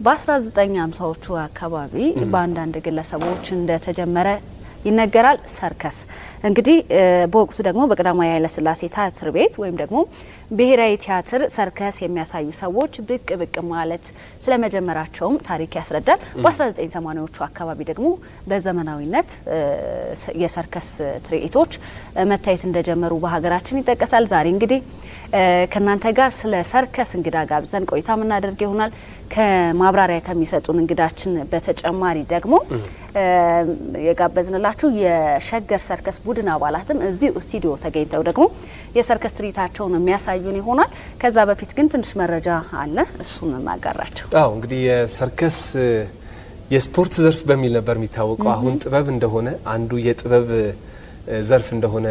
በ1950ዎቹ አካባቢ በአንዳንድ ግለሰቦች እንደተጀመረ ይነገራል። ሰርከስ እንግዲህ በወቅቱ ደግሞ በቀዳማዊ ኃይለሥላሴ ቲያትር ቤት ወይም ደግሞ ብሔራዊ ቲያትር ሰርከስ የሚያሳዩ ሰዎች ብቅ ብቅ ማለት ስለመጀመራቸውም ታሪክ ያስረዳል። በ1980ዎቹ አካባቢ ደግሞ በዘመናዊነት የሰርከስ ትርኢቶች መታየት እንደጀመሩ በሀገራችን ይጠቀሳል። ዛሬ እንግዲህ ከእናንተ ጋር ስለ ሰርከስ እንግዳ ጋብዘን ቆይታ የምናደርግ ይሆናል። ከማብራሪያ ከሚሰጡን እንግዳችን በተጨማሪ ደግሞ የጋበዝንላችሁ የሸገር ሰርከስ ቡድን አባላትም እዚሁ ስቱዲዮ ተገኝተው ደግሞ የሰርከስ ትርኢታቸውን የሚያሳዩን ይሆናል። ከዛ በፊት ግን ትንሽ መረጃ አለ፣ እሱን እናጋራቸው። አዎ እንግዲህ የሰርከስ የስፖርት ዘርፍ በሚል ነበር የሚታወቀው። አሁን ጥበብ እንደሆነ አንዱ የጥበብ ዘርፍ እንደሆነ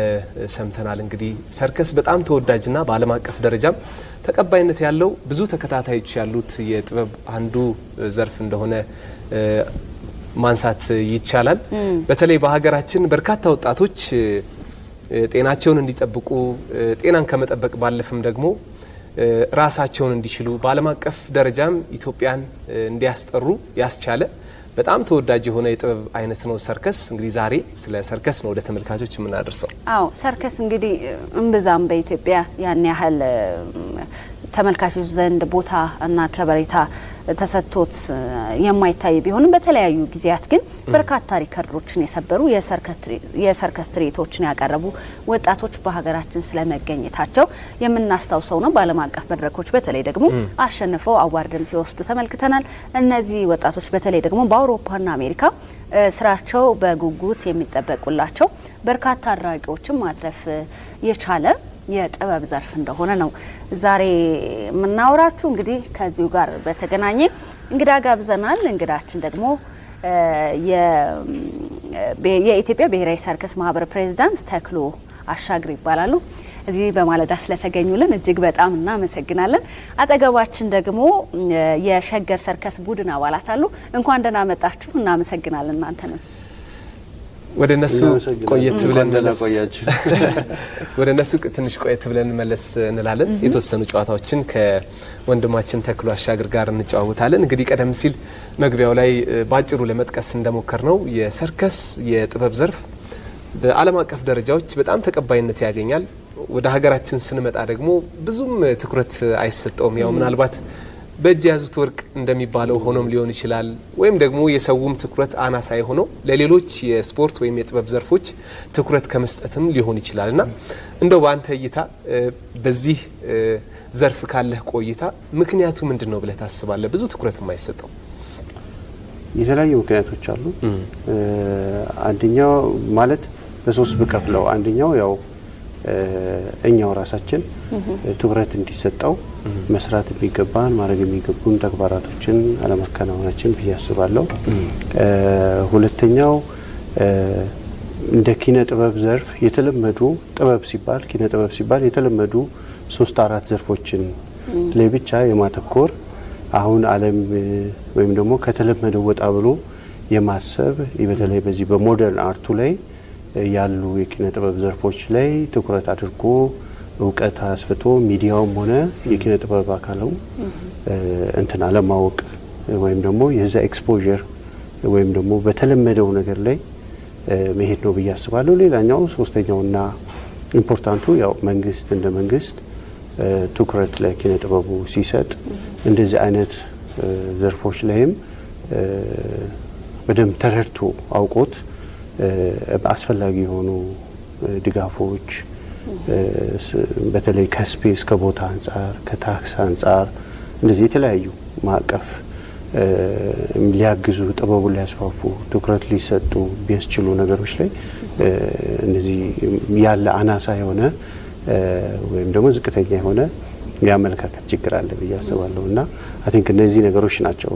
ሰምተናል። እንግዲህ ሰርከስ በጣም ተወዳጅና በዓለም አቀፍ ደረጃም ተቀባይነት ያለው ብዙ ተከታታዮች ያሉት የጥበብ አንዱ ዘርፍ እንደሆነ ማንሳት ይቻላል። በተለይ በሀገራችን በርካታ ወጣቶች ጤናቸውን እንዲጠብቁ ጤናን ከመጠበቅ ባለፍም ደግሞ ራሳቸውን እንዲችሉ በዓለም አቀፍ ደረጃም ኢትዮጵያን እንዲያስጠሩ ያስቻለ በጣም ተወዳጅ የሆነ የጥበብ አይነት ነው ሰርከስ። እንግዲህ ዛሬ ስለ ሰርከስ ነው ወደ ተመልካቾች የምናደርሰው። አዎ ሰርከስ እንግዲህ እምብዛም በኢትዮጵያ ያን ያህል ተመልካቾች ዘንድ ቦታ እና ከበሬታ ተሰጥቶት የማይታይ ቢሆንም በተለያዩ ጊዜያት ግን በርካታ record ኦችን የሰበሩ የሰርከስ ትርኢቶችን ያቀረቡ ወጣቶች በሀገራችን ስለመገኘታቸው የምናስታውሰው ነው። በዓለም አቀፍ መድረኮች በተለይ ደግሞ አሸንፈው አዋርድን ሲወስዱ ተመልክተናል። እነዚህ ወጣቶች በተለይ ደግሞ በአውሮፓና አሜሪካ ስራቸው በጉጉት የሚጠበቁላቸው በርካታ አድናቂዎችን ማትረፍ የቻለ የጥበብ ዘርፍ እንደሆነ ነው ዛሬ የምናወራችሁ። እንግዲህ ከዚሁ ጋር በተገናኘ እንግዳ ጋብዘናል። እንግዳችን ደግሞ የኢትዮጵያ ብሔራዊ ሰርከስ ማህበር ፕሬዚዳንት ተክሎ አሻግር ይባላሉ። እዚህ በማለዳ ስለተገኙልን እጅግ በጣም እናመሰግናለን። አጠገባችን ደግሞ የሸገር ሰርከስ ቡድን አባላት አሉ። እንኳን ደህና መጣችሁ። እናመሰግናለን እናንተንም ወደ እነሱ ቆየት ብለን መለስ ወደ እነሱ ትንሽ ቆየት ብለን መለስ እንላለን። የተወሰኑ ጨዋታዎችን ከወንድማችን ተክሎ አሻግር ጋር እንጨዋወታለን። እንግዲህ ቀደም ሲል መግቢያው ላይ በአጭሩ ለመጥቀስ እንደሞከር ነው የሰርከስ የጥበብ ዘርፍ በዓለም አቀፍ ደረጃዎች በጣም ተቀባይነት ያገኛል። ወደ ሀገራችን ስንመጣ ደግሞ ብዙም ትኩረት አይሰጠውም። ያው ምናልባት በእጅ የያዙት ወርቅ እንደሚባለው ሆኖም ሊሆን ይችላል። ወይም ደግሞ የሰውም ትኩረት አናሳ የሆነው ለሌሎች የስፖርት ወይም የጥበብ ዘርፎች ትኩረት ከመስጠትም ሊሆን ይችላል እና እንደው በአንተ እይታ በዚህ ዘርፍ ካለህ ቆይታ ምክንያቱ ምንድን ነው ብለህ ታስባለህ? ብዙ ትኩረት የማይሰጠው የተለያዩ ምክንያቶች አሉ። አንደኛው ማለት በሶስት ብከፍለው አንደኛው ያው እኛው ራሳችን ትኩረት እንዲሰጠው መስራት የሚገባን ማድረግ የሚገቡን ተግባራቶችን አለማከናወናችን ብዬ አስባለሁ። ሁለተኛው እንደ ኪነ ጥበብ ዘርፍ የተለመዱ ጥበብ ሲባል ኪነ ጥበብ ሲባል የተለመዱ ሶስት አራት ዘርፎችን ላይ ብቻ የማተኮር አሁን ዓለም ወይም ደግሞ ከተለመደው ወጣ ብሎ የማሰብ በተለይ በዚህ በ modern art ኡ ላይ ያሉ የኪነ ጥበብ ዘርፎች ላይ ትኩረት አድርጎ እውቀት አስፍቶ ሚዲያውም ሆነ የኪነ ጥበብ አካሉ እንትን አለማወቅ ወይም ደግሞ የዛ exposure ወይም ደግሞ በተለመደው ነገር ላይ መሄድ ነው ብዬ አስባለሁ። ሌላኛው ሶስተኛውና important ኡ ያው መንግስት እንደ መንግስት ትኩረት ለኪነ ጥበቡ ሲሰጥ እንደዚህ አይነት ዘርፎች ላይም በደንብ ተረድቶ አውቆት አስፈላጊ የሆኑ ድጋፎች በተለይ ከ space ከቦታ አንጻር ከ tax አንጻር እንደዚህ የተለያዩ ማዕቀፍ ሊያግዙ ጥበቡን ሊያስፋፉ ትኩረት ሊሰጡ ቢያስችሉ ነገሮች ላይ እንደዚህ ያለ አናሳ የሆነ ወይም ደግሞ ዝቅተኛ የሆነ የአመለካከት ችግር አለ ብዬ አስባለሁ። እና I think እነዚህ ነገሮች ናቸው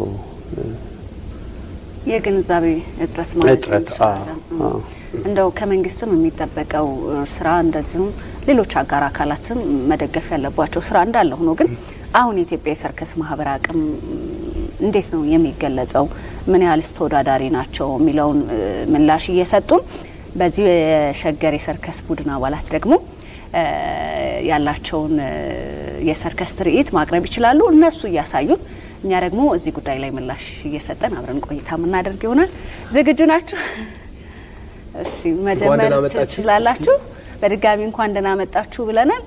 የግንዛቤ እጥረት ማለት እንችላለን። እንደው ከመንግስትም የሚጠበቀው ስራ እንደዚሁም ሌሎች አጋር አካላትም መደገፍ ያለባቸው ስራ እንዳለ ሆኖ ግን አሁን የኢትዮጵያ የሰርከስ ማህበር አቅም እንዴት ነው የሚገለጸው? ምን ያህልስ ተወዳዳሪ ናቸው የሚለውን ምላሽ እየሰጡን በዚሁ የሸገር የሰርከስ ቡድን አባላት ደግሞ ያላቸውን የሰርከስ ትርኢት ማቅረብ ይችላሉ። እነሱ እያሳዩን እኛ ደግሞ እዚህ ጉዳይ ላይ ምላሽ እየሰጠን አብረን ቆይታ የምናደርግ ይሆናል። ዝግጁ ናችሁ? እሺ መጀመር ትችላላችሁ። በድጋሚ እንኳን ደህና መጣችሁ ብለናል።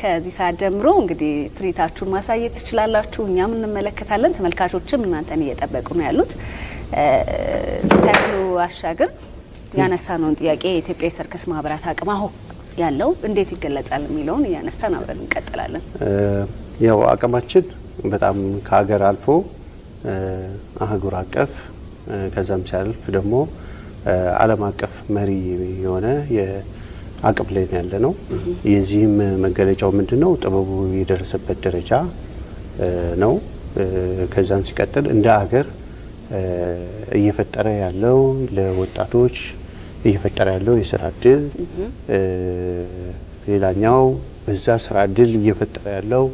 ከዚህ ሰዓት ጀምሮ እንግዲህ ትርኢታችሁን ማሳየት ትችላላችሁ። እኛም እንመለከታለን። ተመልካቾችም እናንተን እየጠበቁ ነው ያሉት። ተክሉ አሻግር ያነሳነውን ጥያቄ የኢትዮጵያ የሰርከስ ማህበራት አቅም አሁን ያለው እንዴት ይገለጻል የሚለውን እያነሳን አብረን እንቀጥላለን። ያው አቅማችን በጣም ከሀገር አልፎ አህጉር አቀፍ ከዛም ሲያልፍ ደግሞ ዓለም አቀፍ መሪ የሆነ አቅም ላይ ያለ ነው። የዚህም መገለጫው ምንድን ነው? ጥበቡ የደረሰበት ደረጃ ነው። ከዛም ሲቀጥል እንደ ሀገር እየፈጠረ ያለው ለወጣቶች እየፈጠረ ያለው የስራ እድል፣ ሌላኛው በዛ ስራ እድል እየፈጠረ ያለው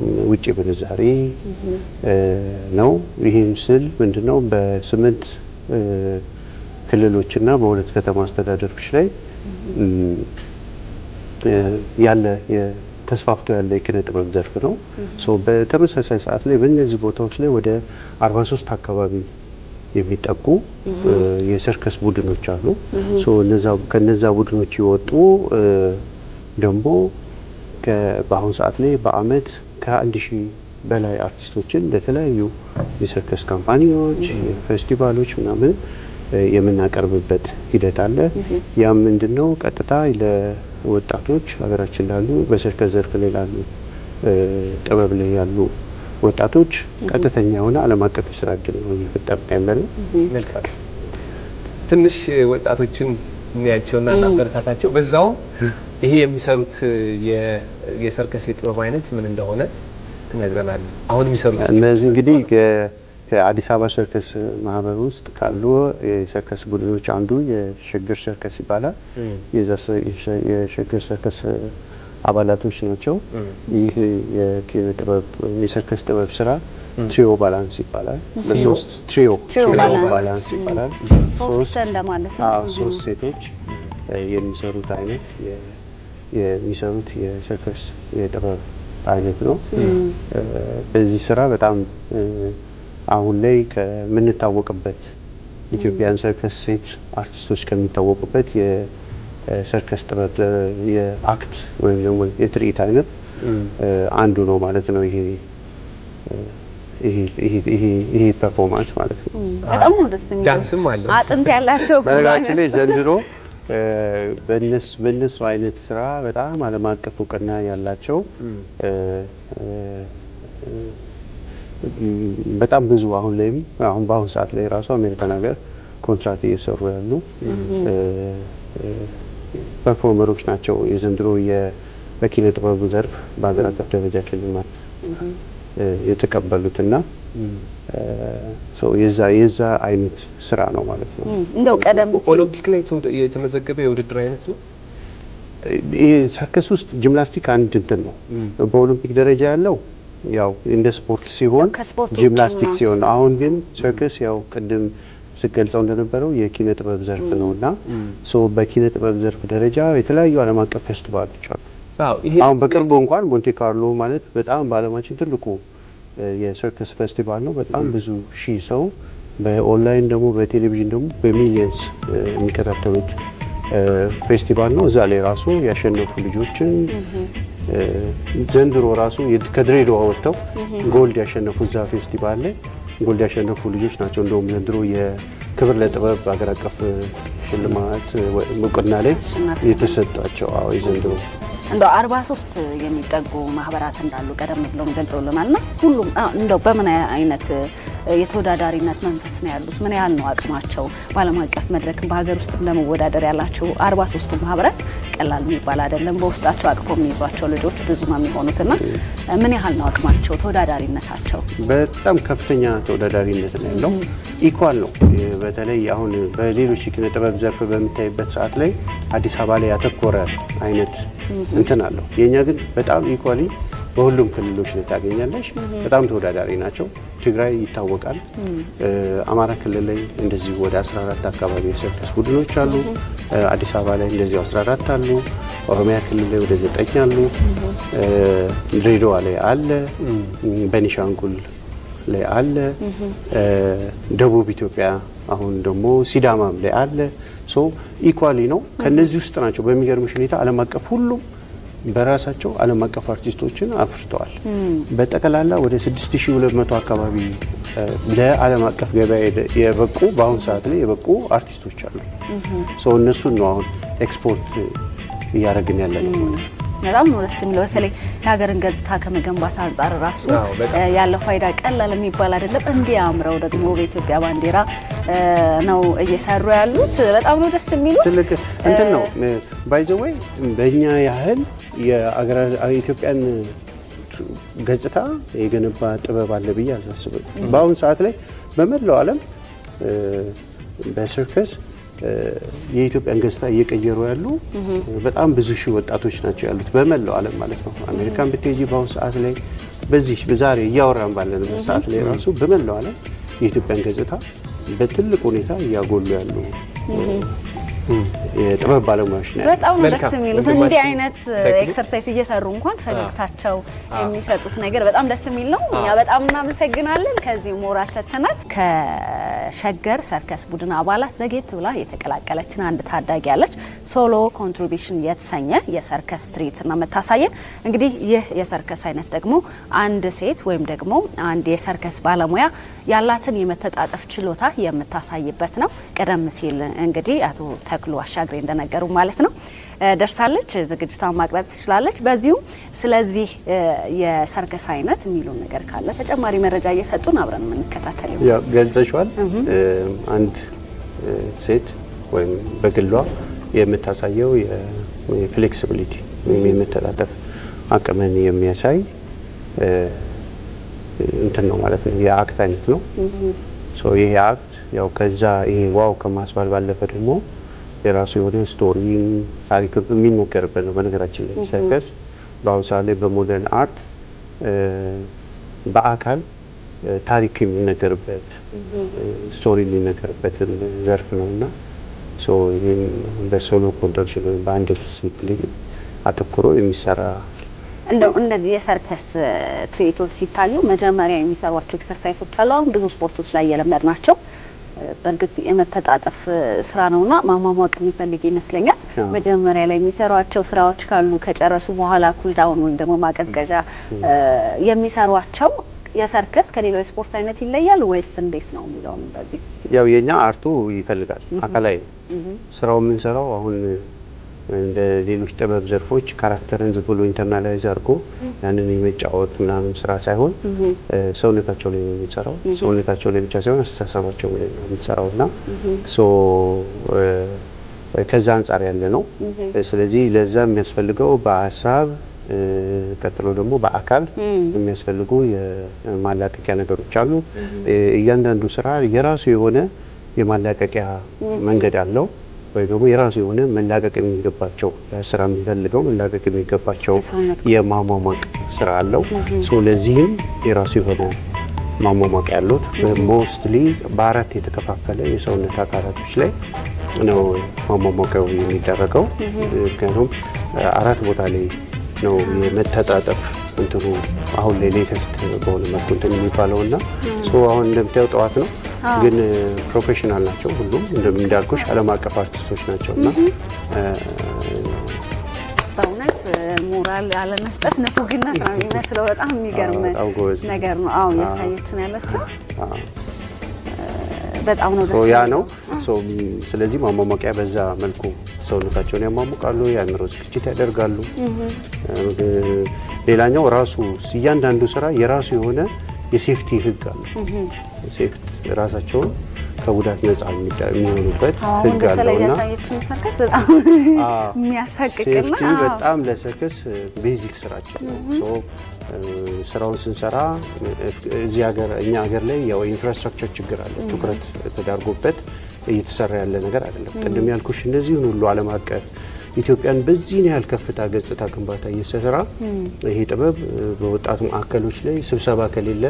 የውጭ ምንዛሪ ነው። ይህም ስል ምንድን ነው በስምንት ክልሎችና በሁለት ከተማ አስተዳደሮች ላይ ያለ ተስፋፍቶ ያለ የኪነ ጥበብ ዘርፍ ነው። በተመሳሳይ ሰዓት ላይ በእነዚህ ቦታዎች ላይ ወደ 43 አካባቢ የሚጠቁ የሰርከስ ቡድኖች አሉ። ከነዛ ቡድኖች የወጡ ደግሞ በአሁኑ ሰዓት ላይ በአመት ከአንድ ሺህ በላይ አርቲስቶችን ለተለያዩ የሰርከስ company ዎች፣ ፌስቲቫሎች ምናምን የምናቀርብበት ሂደት አለ። ያም ምንድን ነው ቀጥታ ለወጣቶች ሀገራችን ላሉ በሰርከስ ዘርፍ ላይ ላሉ ጥበብ ላይ ያሉ ወጣቶች ቀጥተኛ የሆነ ዓለም አቀፍ የስራ እድል ነው እየፈጠር ያለ ነው። መልካም ትንሽ ወጣቶችን እንያቸውና እናበረታታቸው። በዛው ይሄ የሚሰሩት የሰርከስ የጥበብ አይነት ምን እንደሆነ ትነግረናል። አሁን የሚሰሩት እነዚህ እንግዲህ ከአዲስ አበባ ሰርከስ ማህበር ውስጥ ካሉ የሰርከስ ቡድኖች አንዱ የሸገር ሰርከስ ይባላል። የሸገር ሰርከስ አባላቶች ናቸው። ይህ የሰርከስ ጥበብ ስራ trio balance ይባላል። trio balance ይባላል። ሶስት ሴቶች የሚሰሩት አይነት የሚሰሩት የሰርከስ የጥበብ አይነት ነው። በዚህ ስራ በጣም አሁን ላይ ከምንታወቅበት Ethiopian circus ሴት አርቲስቶች ከሚታወቁበት የሰርከስ ጥበብ የ act ወይም ደግሞ የትርኢት አይነት አንዱ ነው ማለት ነው። ይሄ ይሄ performance ማለት ነው። በጣም ነው ደስ የሚለው። ዳንስም አለው። አጥንት ያላቸው በነገራችን ላይ ዘንድሮ በእነሱ አይነት ስራ በጣም ዓለም አቀፍ እውቅና ያላቸው በጣም ብዙ አሁን ላይም አሁን በአሁኑ ሰዓት ላይ ራሱ አሜሪካን ሀገር ኮንትራት እየሰሩ ያሉ performer ኦች ናቸው። የዘንድሮ በኪነ ጥበቡ ዘርፍ በሀገር አቀፍ ደረጃ ሽልማት የተቀበሉትና የዛ የዛ አይነት ስራ ነው ማለት ነው። እንደው ቀደም ኦሎምፒክ ላይ የተመዘገበ የውድድር አይነት ነው። ይህ ሰርከስ ውስጥ ጂምናስቲክ አንድ እንትን ነው። በኦሎምፒክ ደረጃ ያለው ያው እንደ ስፖርት ሲሆን ጂምናስቲክ ነው። ሲሆን አሁን ግን ሰርከስ ያው ቅድም ስገልጸው እንደነበረው የኪነ ጥበብ ዘርፍ ነው እና so በኪነ ጥበብ ዘርፍ ደረጃ የተለያዩ ዓለም አቀፍ ፌስቲቫሎች አሉ። አሁን በቅርቡ እንኳን ሞንቴ ካርሎ ማለት በጣም በዓለማችን ትልቁ የሰርከስ ፌስቲቫል ነው። በጣም ብዙ ሺህ ሰው በኦንላይን ደግሞ በቴሌቪዥን ደግሞ በ millions የሚከታተሉት ፌስቲቫል ነው። እዛ ላይ ራሱ ያሸነፉ ልጆችን ዘንድሮ ራሱ ከድሬዳዋ ወጥተው gold ያሸነፉ እዛ ፌስቲቫል ላይ gold ያሸነፉ ልጆች ናቸው። እንደውም ዘንድሮ የክብር ለጥበብ ሀገር አቀፍ ሽልማት እውቅና ላይ የተሰጣቸው አዎ የዘንድሮ እንደው አርባ ሶስት የሚጠጉ ማህበራት እንዳሉ ቀደም ብለውም ገልጸውልናል እና ሁሉም እንደው በምን አይነት የተወዳዳሪነት መንፈስ ነው ያሉት? ምን ያህል ነው አቅማቸው? በዓለም አቀፍ መድረክም በሀገር ውስጥም ለመወዳደር ያላቸው አርባ ሶስቱ ማህበራት ቀላል የሚባል አይደለም። በውስጣቸው አቅፎ የሚይዟቸው ልጆች ብዙ ነው የሚሆኑትና ምን ያህል ነው አቅማቸው፣ ተወዳዳሪነታቸው? በጣም ከፍተኛ ተወዳዳሪነት ነው ያለው። equal ነው። በተለይ አሁን በሌሎች የኪነ ጥበብ ዘርፍ በሚታይበት ሰዓት ላይ አዲስ አበባ ላይ ያተኮረ አይነት እንትን አለው። የእኛ ግን በጣም equally በሁሉም ክልሎች ላይ ታገኛለሽ። በጣም ተወዳዳሪ ናቸው። ትግራይ ይታወቃል። አማራ ክልል ላይ እንደዚሁ ወደ 14 አካባቢ የሰርከስ ቡድኖች አሉ። አዲስ አበባ ላይ እንደዚሁ 14 አሉ። ኦሮሚያ ክልል ላይ ወደ 9 አሉ። ድሬዳዋ ላይ አለ። ቤኒሻንጉል ላይ አለ። ደቡብ ኢትዮጵያ አሁን ደግሞ ሲዳማም ላይ አለ። equally ነው። ከነዚህ ውስጥ ናቸው። በሚገርምሽ ሁኔታ ዓለም አቀፍ ሁሉም በራሳቸው ዓለም አቀፍ አርቲስቶችን አፍርተዋል። በጠቅላላ ወደ 6200 አካባቢ ለዓለም አቀፍ ገበያ የበቁ በአሁኑ ሰዓት ላይ የበቁ አርቲስቶች አሉ። so እነሱን ነው አሁን ኤክስፖርት እያደረግን ያለ ነው። በጣም ነው ደስ የሚለው። በተለይ የሀገርን ገጽታ ከመገንባት አንጻር ራሱ ያለው ፋይዳ ቀላል የሚባል አይደለም። እንዲያምረው ደግሞ በኢትዮጵያ ባንዲራ ነው እየሰሩ ያሉት። በጣም ነው ደስ የሚሉት። ትልቅ እንትን ነው by the way በእኛ ያህል የኢትዮጵያን ገጽታ የገነባ ጥበብ አለ ብዬ አላስብም። በአሁኑ ሰዓት ላይ በመላው ዓለም በሰርከስ የኢትዮጵያን ገጽታ እየቀየሩ ያሉ በጣም ብዙ ሺህ ወጣቶች ናቸው ያሉት በመላው ዓለም ማለት ነው። አሜሪካን ብትሄጂ በአሁኑ ሰዓት ላይ በዚህ ዛሬ እያወራን ባለንበት ሰዓት ላይ ራሱ በመላው ዓለም የኢትዮጵያን ገጽታ በትልቅ ሁኔታ እያጎሉ ያሉ የጥበብ ባለሙያዎች ነው። በጣም ነው ደስ የሚሉት። እንዲህ አይነት exercise እየሰሩ እንኳን ፈገግታቸው የሚሰጡት ነገር በጣም ደስ የሚል ነው። እኛ በጣም እናመሰግናለን። ከዚህ ሞራል ሰጥተናል። ከሸገር ሰርከስ ቡድን አባላት ዘግየት ብላ የተቀላቀለችን አንድ ታዳጊ ያለች solo contortion የተሰኘ የሰርከስ ትርኢት ነው የምታሳየን። እንግዲህ ይህ የሰርከስ አይነት ደግሞ አንድ ሴት ወይም ደግሞ አንድ የሰርከስ ባለሙያ ያላትን የመተጣጠፍ ችሎታ የምታሳይበት ነው። ቀደም ሲል እንግዲህ አቶ ተክሉ አሻግሬ እንደነገሩ ማለት ነው ደርሳለች። ዝግጅቷን ማቅረብ ትችላለች። በዚሁም ስለዚህ የሰርከስ አይነት የሚሉ ነገር ካለ ተጨማሪ መረጃ እየሰጡን አብረን የምንከታተል ያው ገልጸሻል። አንድ ሴት ወይም በግሏ የምታሳየው የፍሌክሲቢሊቲ ወይም የመተጣጠፍ አቅምን የሚያሳይ እንትን ነው ማለት ነው። የአክት አይነት ነው። ይሄ አክት ያው ከዛ ይሄ wow ከማስባል ባለፈ ደግሞ የራሱ የሆነ story ታሪክ የሚነገርበት ነው። በነገራችን ላይ ሰርከስ በአሁኑ ሰዓት ላይ በ modern art በአካል ታሪክ የሚነገርበት story የሚነገርበትን ዘርፍ ነው እና ይህም በ solo contortion ወይም በአንድ ላይ አተኩሮ የሚሰራ እንደው እንደዚህ የሰርከስ ትርኢቶች ሲታዩ መጀመሪያ የሚሰሯቸው exercise ኦች አሉ። አሁን ብዙ ስፖርቶች ላይ የተለመዱ ናቸው። በእርግጥ የመተጣጠፍ ስራ ነውና ማሟሟቅ የሚፈልግ ይመስለኛል። መጀመሪያ ላይ የሚሰሯቸው ስራዎች ካሉ ከጨረሱ በኋላ cool down ወይም ደግሞ ማቀዝቀዣ የሚሰሯቸው የሰርከስ ከሌላው የስፖርት አይነት ይለያል ወይስ እንዴት ነው የሚለውን በዚህ? ያው የኛ art ኡ ይፈልጋል አካላዊ ስራው የምንሰራው አሁን እንደ ሌሎች ጥበብ ዘርፎች character ን ዝም ብሎ internalize አድርጎ ያንን የመጫወት ምናምን ስራ ሳይሆን ሰውነታቸው ላይ ነው የሚሰራው። ሰውነታቸው ላይ ብቻ ሳይሆን አስተሳሰባቸው ላይ ነው የሚሰራው እና ከዛ አንጻር ያለ ነው። ስለዚህ ለዛ የሚያስፈልገው በሀሳብ ቀጥሎ ደግሞ በአካል የሚያስፈልጉ የማላቀቂያ ነገሮች አሉ። እያንዳንዱ ስራ የራሱ የሆነ የማላቀቂያ መንገድ አለው ወይ ደግሞ የራሱ የሆነ መላቀቅ የሚገባቸው ስራ የሚፈልገው መላቀቅ የሚገባቸው የማሟሟቅ ስራ አለው። ለዚህም የራሱ የሆነ ማሟሟቅ ያሉት mostly በአራት የተከፋፈለ የሰውነት አካላቶች ላይ ነው ማሟሟቂያው የሚደረገው። ምክንያቱም አራት ቦታ ላይ ነው የመተጣጠፍ እንትኑ አሁን ላይ latest በሆነ መልኩ እንትን የሚባለው እና አሁን እንደምታየው ጠዋት ነው ግን professional ናቸው ሁሉም። እንዳልኩሽ ዓለም አቀፍ አርቲስቶች ናቸው እና በእውነት ሞራል ያለመስጠት ንፉግነት ነው የሚመስለው። በጣም የሚገርም ነገር ነው። አዎ እያሳየችን ያለችው። በጣም ነው ደስ ያ ነው። ስለዚህ ማሟሟቂያ በዛ መልኩ ሰውነታቸውን ያሟሙቃሉ፣ የአእምሮ ዝግጅት ያደርጋሉ። ሌላኛው ራሱ እያንዳንዱ ስራ የራሱ የሆነ የሴፍቲ ህግ አለ። ሴፍት ራሳቸውን ከጉዳት ነጻ የሚሆኑበት ህግ አለው እና safety በጣም ለሰርከስ basic ስራችን ነው። ስራውን ስንሰራ እዚህ ሀገር እኛ ሀገር ላይ ያው infrastructure ችግር አለ። ትኩረት ተዳርጎበት እየተሰራ ያለ ነገር አይደለም። ቅድም ያልኩሽ እነዚህን ሁሉ ዓለም አቀፍ ኢትዮጵያን በዚህን ያህል ከፍታ ገጽታ ግንባታ እየሰራ ይሄ ጥበብ በወጣቱ ማዕከሎች ላይ ስብሰባ ከሌለ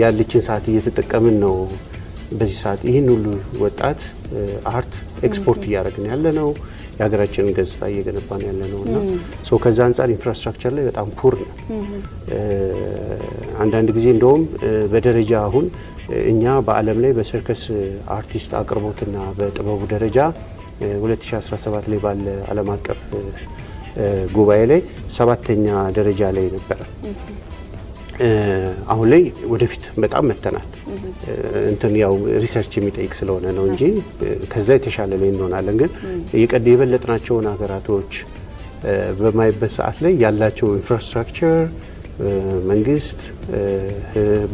ያለችን ሰዓት እየተጠቀምን ነው። በዚህ ሰዓት ይህን ሁሉ ወጣት art export እያደረግን ያለ ነው። የሀገራችንን ገጽታ እየገነባን ያለ ነው እና so ከዛ አንጻር infrastructure ላይ በጣም poor ነው። አንዳንድ ጊዜ እንደውም በደረጃ አሁን እኛ በዓለም ላይ በሰርከስ አርቲስት አቅርቦትና በጥበቡ ደረጃ 2017 ላይ ባለ ዓለም አቀፍ ጉባኤ ላይ ሰባተኛ ደረጃ ላይ ነበረ። አሁን ላይ ወደፊት በጣም መጥተናል። እንትን ያው research የሚጠይቅ ስለሆነ ነው እንጂ ከዛ የተሻለ ላይ እንሆናለን። ግን የቀደ የበለጥናቸውን ሀገራቶች በማይበት ሰዓት ላይ ያላቸው infrastructure፣ መንግስት፣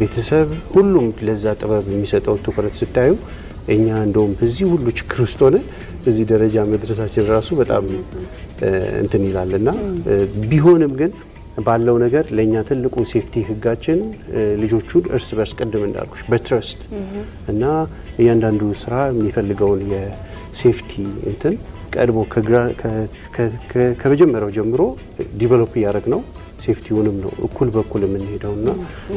ቤተሰብ፣ ሁሉም ለዛ ጥበብ የሚሰጠው ትኩረት ስታዩ እኛ እንደውም በዚህ ሁሉ ችግር ውስጥ ሆነ እዚህ ደረጃ መድረሳችን ራሱ በጣም እንትን ይላልና ቢሆንም ግን ባለው ነገር ለእኛ ትልቁ safety ህጋችን ልጆቹን እርስ በርስ ቅድም እንዳልኩሽ በ trust እና እያንዳንዱ ስራ የሚፈልገውን የ safety እንትን ቀድሞ ከመጀመሪያው ጀምሮ develop እያደረግ ነው። safety ውንም ነው እኩል በኩል የምንሄደው እና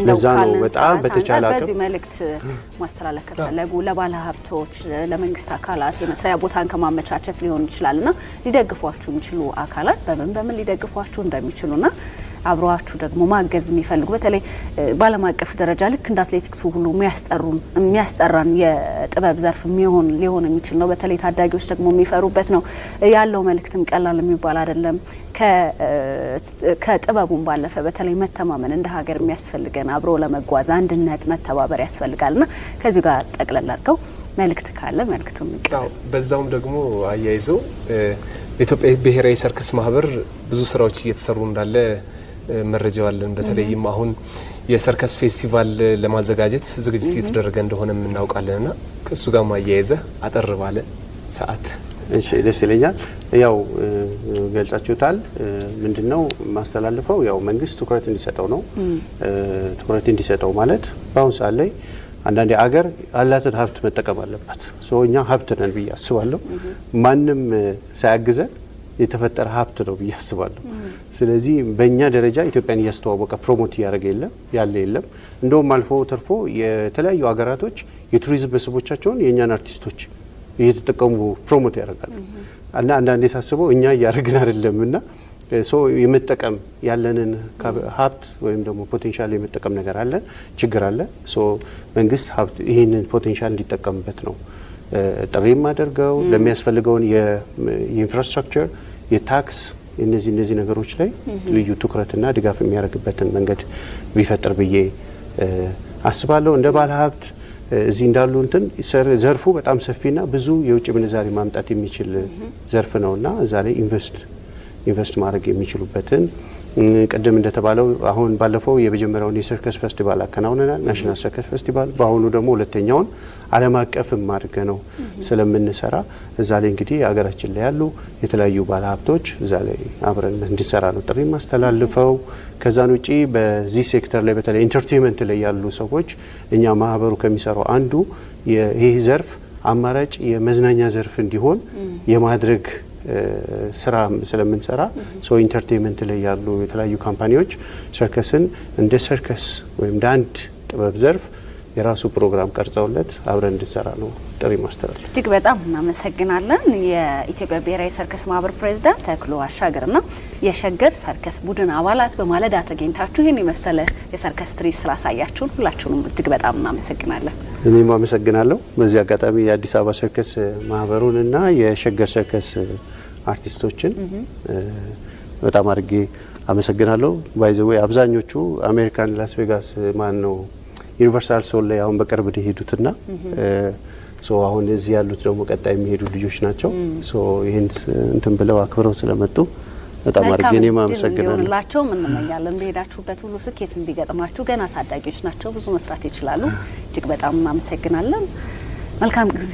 ለዛ ነው በጣም በተቻለ በዚህ መልእክት ማስተላለፍ ከፈለጉ ለባለ ሀብቶች፣ ለመንግስት አካላት የመስሪያ ቦታን ከማመቻቸት ሊሆን ይችላል። እና ሊደግፏችሁ የሚችሉ አካላት በምን በምን ሊደግፏችሁ እንደሚችሉና አብረዋችሁ ደግሞ ማገዝ የሚፈልጉ በተለይ በዓለም አቀፍ ደረጃ ልክ እንደ አትሌቲክሱ ሁሉ የሚያስጠሩን የሚያስጠራን የጥበብ ዘርፍ የሚሆን ሊሆን የሚችል ነው። በተለይ ታዳጊዎች ደግሞ የሚፈሩበት ነው ያለው መልእክትም ቀላል የሚባል አይደለም። ከጥበቡም ባለፈ በተለይ መተማመን እንደ ሀገር የሚያስፈልገን አብሮ ለመጓዝ አንድነት፣ መተባበር ያስፈልጋል እና ከዚሁ ጋር ጠቅለል አድርገው መልእክት ካለ መልእክቱ በዛውም ደግሞ አያይዘው በኢትዮጵያ ብሔራዊ ሰርከስ ማህበር ብዙ ስራዎች እየተሰሩ እንዳለ መረጃው አለን። በተለይም አሁን የሰርከስ ፌስቲቫል ለማዘጋጀት ዝግጅት እየተደረገ እንደሆነ እናውቃለን እና ከእሱ ጋር ማያይዘ አጠር ባለ ሰዓት እሺ፣ ደስ ይለኛል። ያው ገልጻችሁታል። ምንድነው ማስተላልፈው ያው መንግስት ትኩረት እንዲሰጠው ነው። ትኩረት እንዲሰጠው ማለት በአሁኑ ሰዓት ላይ አንዳንዴ አገር ያላትን ሀብት መጠቀም አለባት። እኛ ሀብት ነን ብዬ አስባለሁ። ማንም ሳያግዘን የተፈጠረ ሀብት ነው ብዬ አስባለሁ። ስለዚህ በእኛ ደረጃ ኢትዮጵያን እያስተዋወቀ promote እያደረገ የለም ያለ የለም። እንደውም አልፎ ተርፎ የተለያዩ ሀገራቶች የቱሪዝም መስህቦቻቸውን የእኛን አርቲስቶች እየተጠቀሙ promote ያደርጋሉ እና አንዳንዴ ሳስበው እኛ እያደረግን አይደለም እና so የመጠቀም ያለንን ሀብት ወይም ደግሞ potential የመጠቀም ነገር አለ፣ ችግር አለ። መንግስት ሀብት ይህንን potential እንዲጠቀምበት ነው ጥሪ የማደርገው። ለሚያስፈልገውን የ infrastructure፣ የታክስ እነዚህ እነዚህ ነገሮች ላይ ልዩ ትኩረትና ድጋፍ የሚያደርግበትን መንገድ ቢፈጥር ብዬ አስባለሁ። እንደ ባለ ሀብት እዚህ እንዳሉ እንትን ዘርፉ በጣም ሰፊና ብዙ የውጭ ምንዛሪ ማምጣት የሚችል ዘርፍ ነውና እዛ ላይ invest invest ማድረግ የሚችሉበትን ቅድም እንደተባለው አሁን ባለፈው የመጀመሪያውን የሰርከስ ፌስቲቫል አከናውነናል፣ national circus festival። በአሁኑ ደግሞ ሁለተኛውን ዓለም አቀፍም አድርገ ነው ስለምንሰራ እዛ ላይ እንግዲህ ሀገራችን ላይ ያሉ የተለያዩ ባለሀብቶች እዛ ላይ አብረን እንዲሰራ ነው ጥሪ ማስተላልፈው። ከዛን ውጪ በዚህ ሴክተር ላይ በተለይ entertainment ላይ ያሉ ሰዎች እኛ ማህበሩ ከሚሰራው አንዱ ይህ ዘርፍ አማራጭ የመዝናኛ ዘርፍ እንዲሆን የማድረግ ስራ ስለምንሰራ ሰው entertainment ላይ ያሉ የተለያዩ company ዎች ሰርከስን እንደ ሰርከስ ወይም እንደ ጥበብ ዘርፍ የራሱ ፕሮግራም ቀርጸውለት አብረን እንድንሰራ ነው ጥሪ ማስተላለፍ። እጅግ በጣም እናመሰግናለን። የኢትዮጵያ ብሔራዊ ሰርከስ ማህበር ፕሬዚዳንት ተክሎ አሻገርና የሸገር ሰርከስ ቡድን አባላት በማለዳ ተገኝታችሁ ይህን የመሰለ የሰርከስ ትርኢት ስላሳያችሁን ሁላችሁንም እጅግ በጣም እናመሰግናለን። እኔም አመሰግናለሁ። በዚህ አጋጣሚ የአዲስ አበባ ሰርከስ ማህበሩን እና የሸገር ሰርከስ አርቲስቶችን በጣም አድርጌ አመሰግናለሁ። by the way አብዛኞቹ አሜሪካን ላስ ቬጋስ ማን ነው UniverSoul ላይ አሁን በቅርብ የሄዱትና so አሁን እዚህ ያሉት ደግሞ ቀጣይ የሚሄዱ ልጆች ናቸው። so ይህን እንትን ብለው አክብረው ስለመጡ በጣም አድርጌ እኔም አመሰግናለሁ። እንዲሆንላቸውም እንመኛለን። በሄዳችሁበት ሁሉ ስኬት እንዲገጥማችሁ። ገና ታዳጊዎች ናቸው፣ ብዙ መስራት ይችላሉ። እጅግ በጣም እናመሰግናለን። መልካም ጊዜ